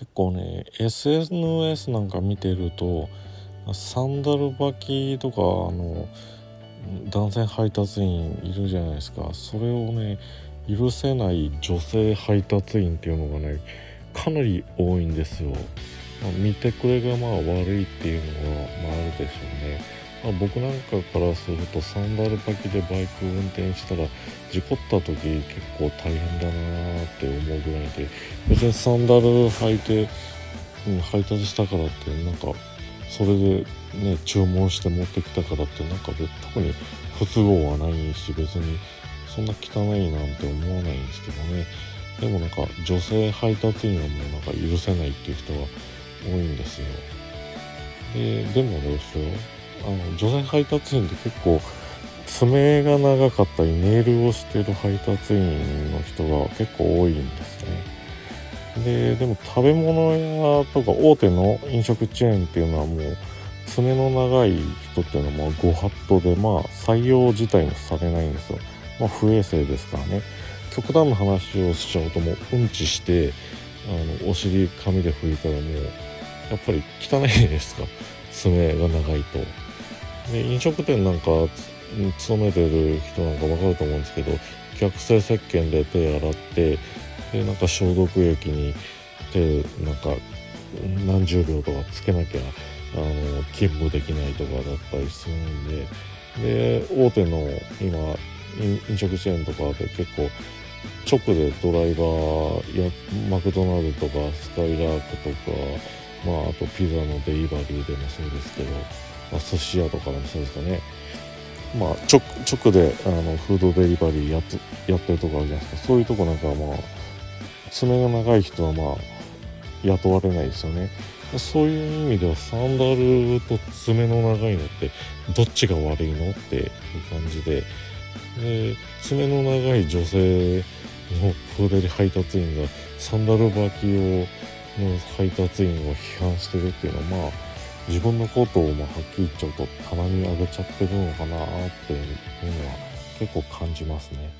結構ね SNS なんか見てるとサンダル履きとかあの男性配達員いるじゃないですか。それをね許せない女性配達員っていうのがねかなり多いんですよ、まあ、見てくれがまあ悪いっていうのが、まあ、るでしょうね、まあ、僕なんかからするとサンダル履きでバイク運転したら事故った時結構大変だなーって思うぐらいで別にサンダル履いて、うん、配達したからってなんかそれでね注文して持ってきたからってなんか特に不都合はないし別にそんな汚いなんて思わないんですけどね。でもなんか女性配達員はもうなんか許せないっていう人が多いんですよ。ででもですよあの女性配達員って結構爪が長かったりネイルをしてる配達員の人が結構多いんですね。ででも食べ物屋とか大手の飲食チェーンっていうのはもう爪の長い人っていうのはご法度でまあ採用自体もされないんですよ。まあ不衛生ですからね。極端な話をしちゃうともううんちしてあのお尻紙で拭いたらもうやっぱり汚いじゃないですか。爪が長いと。で飲食店なんか勤めてる人なんか分かると思うんですけど客性石鹸で手洗ってでなんか消毒液に手なんか何十秒とかつけなきゃあの勤務できないとかだったりするんでで大手の今飲食チェーンとかで結構直でドライバーやマクドナルドとかスカイラークとかまああとピザのデリバリーでもそうですけど、まあ、寿司屋とかでもそうですかね。まあ直直であのフードデリバリーやっやってるとこあるじゃないですか。そういうとこなんかまあ爪が長い人はまあ雇われないですよね。そういう意味ではサンダルと爪の長いのってどっちが悪いのっていう感じで。で爪の長い女性のフーデリ配達員がサンダル履きをの配達員を批判してるっていうのはまあ自分のことをまあはっきり言っちゃうと棚に上げちゃってるのかなっていうのは結構感じますね。